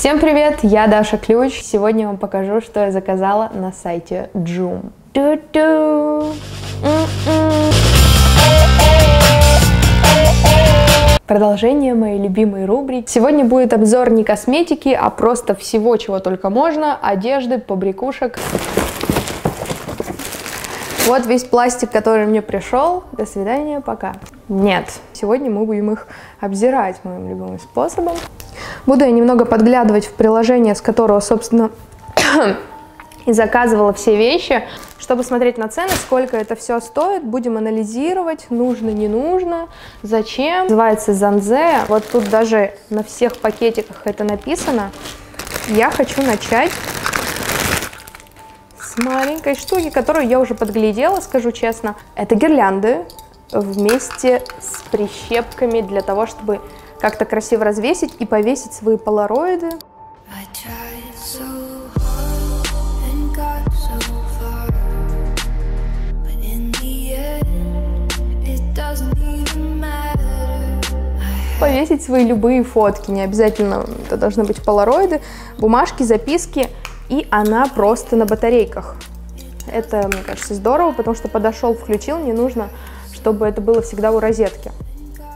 Всем привет, я Даша Ключ. Сегодня я вам покажу, что я заказала на сайте Joom. Ту-ту. М-м. Продолжение моей любимой рубрики. Сегодня будет обзор не косметики, а просто всего, чего только можно. Одежды, побрякушек. Вот весь пластик, который мне пришел. До свидания, пока. Нет, сегодня мы будем их обзирать моим любимым способом. Буду я немного подглядывать в приложение, с которого, собственно, и заказывала все вещи, чтобы смотреть на цены, сколько это все стоит, будем анализировать, нужно, не нужно, зачем. Называется Занзе, вот тут даже на всех пакетиках это написано. Я хочу начать с маленькой штуки, которую я уже подглядела, скажу честно. Это гирлянды вместе с прищепками для того, чтобы как-то красиво развесить и повесить свои полароиды. повесить свои любые фотки, не обязательно это должны быть полароиды, бумажки, записки, и она просто на батарейках. Это, мне кажется, здорово, потому что подошел, включил, не нужно, чтобы это было всегда у розетки.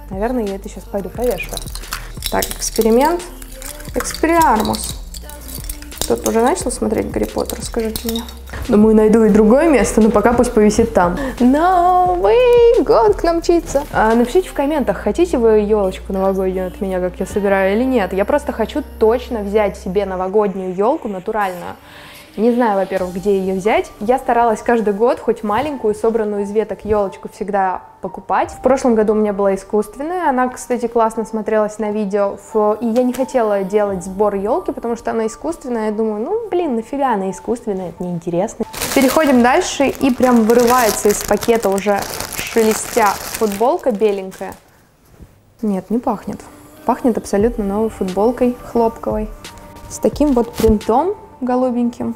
Наверное, я это сейчас пойду повешу. Так, эксперимент. Эксприармус. Кто-то уже начал смотреть Гарри Поттер, скажите мне. Думаю, найду и другое место, но пока пусть повисит там. Новый год к нам мчится. А, напишите в комментах, хотите вы елочку новогоднюю от меня, как я собираю, или нет. Я просто хочу точно взять себе новогоднюю елку натуральную. Не знаю, во-первых, где ее взять. Я старалась каждый год хоть маленькую, собранную из веток елочку всегда покупать. В прошлом году у меня была искусственная, она, кстати, классно смотрелась на видео, и я не хотела делать сбор елки, потому что она искусственная, я думаю, ну, блин, нафига она искусственная, это неинтересно. Переходим дальше, и прям вырывается из пакета уже шелестя футболка беленькая. Нет, не пахнет. Пахнет абсолютно новой футболкой хлопковой. С таким вот принтом голубеньким,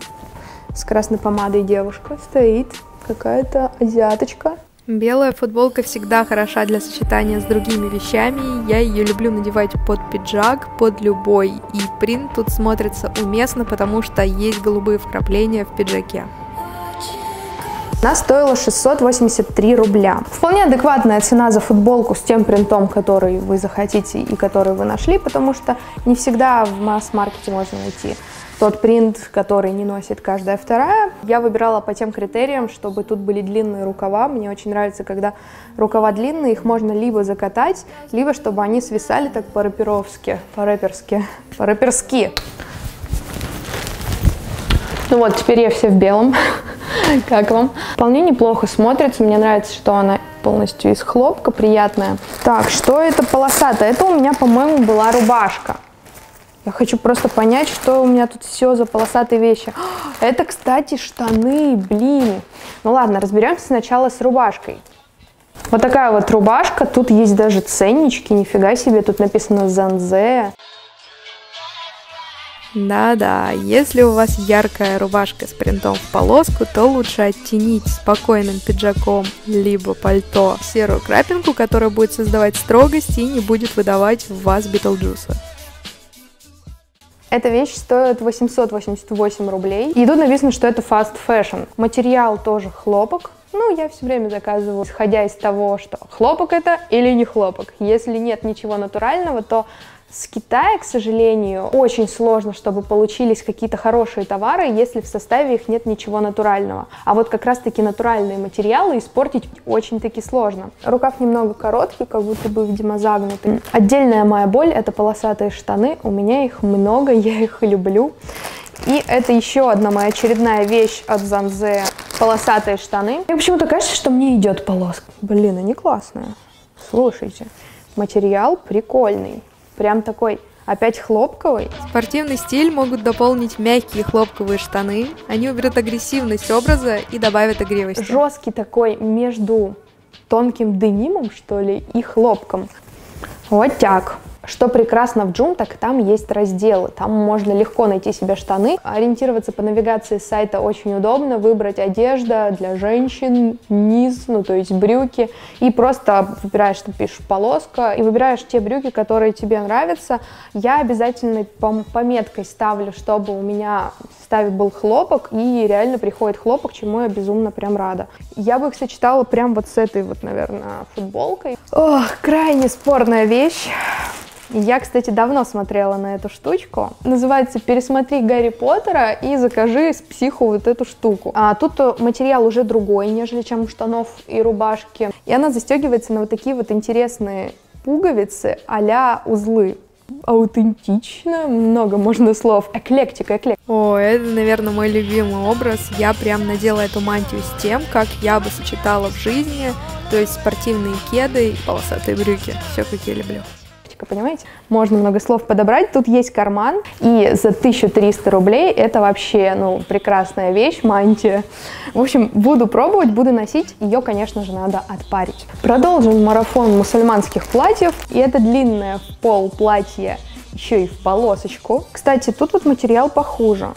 с красной помадой девушка стоит, какая-то азиаточка. Белая футболка всегда хороша для сочетания с другими вещами. Я ее люблю надевать под пиджак, под любой. И принт тут смотрится уместно, потому что есть голубые вкрапления в пиджаке. Она стоила 683 рубля. Вполне адекватная цена за футболку с тем принтом, который вы захотите и который вы нашли, потому что не всегда в масс-маркете можно найти тот принт, который не носит каждая вторая. Я выбирала по тем критериям, чтобы тут были длинные рукава. Мне очень нравится, когда рукава длинные, их можно либо закатать, либо чтобы они свисали так по-рэперовски, по-рэперски, по-рэперски. Ну вот, теперь я все в белом. как вам? Вполне неплохо смотрится. Мне нравится, что она полностью из хлопка, приятная. Так, что это полосатая? Это у меня, по-моему, была рубашка. Я хочу просто понять, что у меня тут все за полосатые вещи. Это, кстати, штаны, блин. Ну ладно, разберемся сначала с рубашкой. Вот такая вот рубашка. Тут есть даже ценнички, нифига себе. Тут написано «Zanzea». Да-да, если у вас яркая рубашка с принтом в полоску, то лучше оттенить спокойным пиджаком либо пальто серую крапинку, которая будет создавать строгость и не будет выдавать в вас Битлджуса. Эта вещь стоит 888 рублей. И тут написано, что это fast fashion. Материал тоже хлопок. Ну, я все время заказываю, исходя из того, что хлопок это или не хлопок. Если нет ничего натурального, то с Китая, к сожалению, очень сложно, чтобы получились какие-то хорошие товары, если в составе их нет ничего натурального. А вот как раз-таки натуральные материалы испортить очень-таки сложно. Рукав немного короткий, как будто бы, видимо, загнутый. Отдельная моя боль — это полосатые штаны. У меня их много, я их люблю. И это еще одна моя очередная вещь от Занзе — полосатые штаны. Мне почему-то кажется, что мне идет полоска. Блин, они классные. Слушайте, материал прикольный прям такой опять хлопковый. Спортивный стиль могут дополнить мягкие хлопковые штаны. Они уберут агрессивность образа и добавят игривости. Жесткий такой между тонким денимом, что ли, и хлопком. Вот так. Что прекрасно в Joom, так там есть разделы, там можно легко найти себе штаны. Ориентироваться по навигации сайта очень удобно, выбрать одежда для женщин, низ, ну то есть брюки, и просто выбираешь, ты пишешь полоска, и выбираешь те брюки, которые тебе нравятся. Я обязательно пометкой ставлю, чтобы у меня в ставе был хлопок, и реально приходит хлопок, чему я безумно прям рада. Я бы их сочетала прям вот с этой вот, наверное, футболкой. Ох, крайне спорная вещь. Я, кстати, давно смотрела на эту штучку. Называется «Пересмотри Гарри Поттера и закажи с психу вот эту штуку». А тут материал уже другой, нежели чем штанов и рубашки. И она застегивается на вот такие вот интересные пуговицы а узлы аутентично, много можно слов. Эклектика, эклектика. О, это, наверное, мой любимый образ. Я прям надела эту мантию с тем, как я бы сочетала в жизни, то есть спортивные кеды и полосатые брюки. Все, как я люблю карточка, понимаете? Можно много слов подобрать. Тут есть карман, и за 1300 рублей это вообще, ну, прекрасная вещь, мантия. В общем, буду пробовать, буду носить. Ее, конечно же, надо отпарить. Продолжим марафон мусульманских платьев. И это длинное в пол платье еще и в полосочку. Кстати, тут вот материал похуже.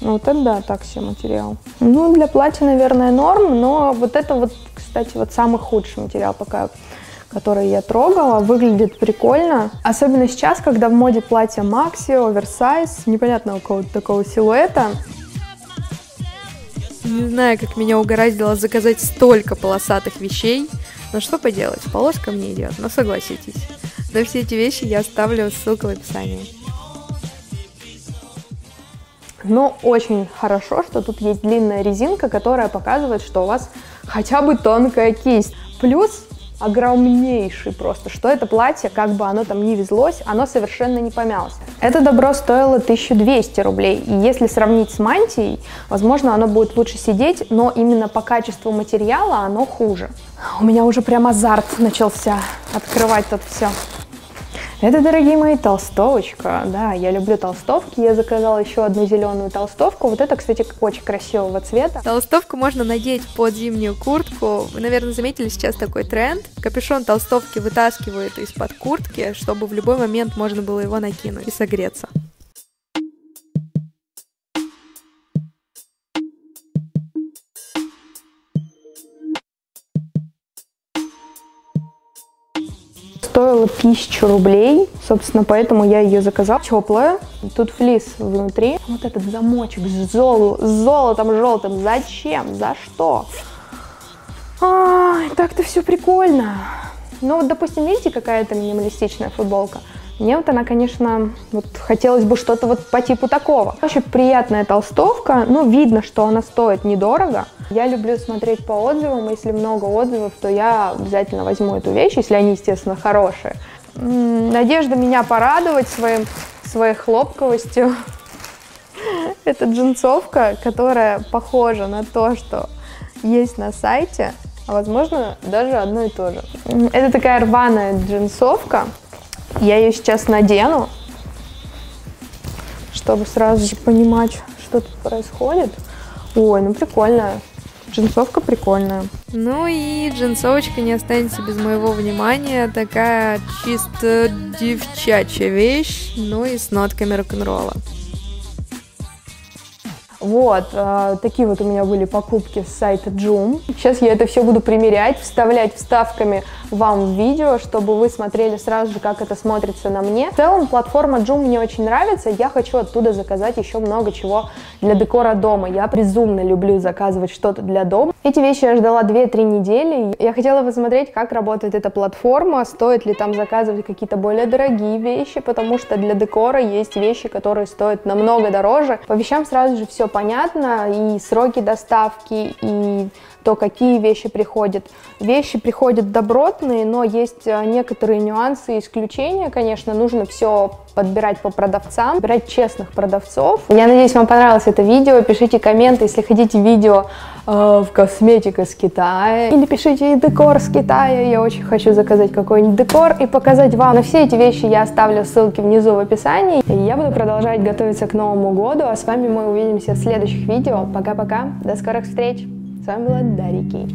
Ну, вот это да, так себе материал. Ну, для платья, наверное, норм, но вот это вот, кстати, вот самый худший материал пока которые я трогала, выглядит прикольно. Особенно сейчас, когда в моде платья макси, оверсайз, непонятно у кого такого силуэта. Не знаю, как меня угораздило заказать столько полосатых вещей, но что поделать, полоска мне идет, но согласитесь. На все эти вещи я оставлю ссылку в описании. Но очень хорошо, что тут есть длинная резинка, которая показывает, что у вас хотя бы тонкая кисть. Плюс огромнейший просто, что это платье, как бы оно там ни везлось, оно совершенно не помялось. Это добро стоило 1200 рублей, и если сравнить с мантией, возможно, оно будет лучше сидеть, но именно по качеству материала оно хуже. У меня уже прям азарт начался открывать тут все. Это, дорогие мои, толстовочка. Да, я люблю толстовки. Я заказала еще одну зеленую толстовку. Вот это, кстати, очень красивого цвета. Толстовку можно надеть под зимнюю куртку. Вы, наверное, заметили сейчас такой тренд. Капюшон толстовки вытаскивают из-под куртки, чтобы в любой момент можно было его накинуть и согреться. Стоила тысячу рублей, собственно, поэтому я ее заказала. Теплая, тут флис внутри. Вот этот замочек с, зол... с золотом желтым. Зачем? За что? так-то все прикольно. Ну вот, допустим, видите, какая-то минималистичная футболка? Мне вот она, конечно, вот хотелось бы что-то вот по типу такого. Очень приятная толстовка, ну, видно, что она стоит недорого. Я люблю смотреть по отзывам, если много отзывов, то я обязательно возьму эту вещь, если они, естественно, хорошие. Надежда меня порадовать своим, своей хлопковостью. Это джинсовка, которая похожа на то, что есть на сайте, а возможно даже одно и то же. Это такая рваная джинсовка, я ее сейчас надену, чтобы сразу же понимать, что тут происходит. Ой, ну прикольная. Джинсовка прикольная. Ну и джинсовочка не останется без моего внимания. Такая чисто девчачья вещь, ну и с нотками рок-н-ролла. Вот, э, такие вот у меня были покупки с сайта Joom. Сейчас я это все буду примерять, вставлять вставками вам в видео, чтобы вы смотрели сразу же, как это смотрится на мне. В целом, платформа Joom мне очень нравится, я хочу оттуда заказать еще много чего для декора дома. Я безумно люблю заказывать что-то для дома. Эти вещи я ждала 2-3 недели. Я хотела посмотреть, как работает эта платформа, стоит ли там заказывать какие-то более дорогие вещи, потому что для декора есть вещи, которые стоят намного дороже. По вещам сразу же все понятно, и сроки доставки, и то, какие вещи приходят. Вещи приходят добротные, но есть э, некоторые нюансы и исключения, конечно, нужно все подбирать по продавцам, выбирать честных продавцов. Я надеюсь, вам понравилось это видео. Пишите комменты, если хотите видео э, в косметика с Китая. Или пишите декор с Китая. Я очень хочу заказать какой-нибудь декор и показать вам. На все эти вещи я оставлю ссылки внизу в описании. И я буду продолжать готовиться к Новому году. А с вами мы увидимся в следующих видео. Пока-пока. До скорых встреч. С вами была Дарики.